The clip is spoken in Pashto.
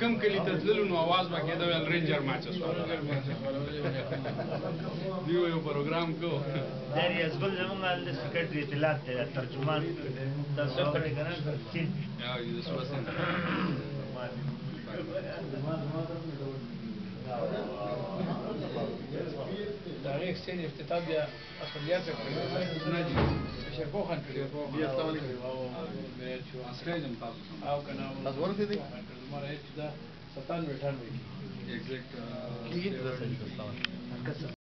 کم کلی ته تللو نو आवाज به کېده ویل رینجر ماچ شو دیو یو پروګرام کو در یز بل زمونږ د سیکرټری اطلاعات ته ترجمان د سفر کنه سین یا د سوسن تاریخ سین افتتاح بیا اصلیت کړی شیرپوخان کړی بیا ستاسو او کنه numara hepsi de satan ve öten vekil. Exact. Uh, Kim gitti de sen Arkası.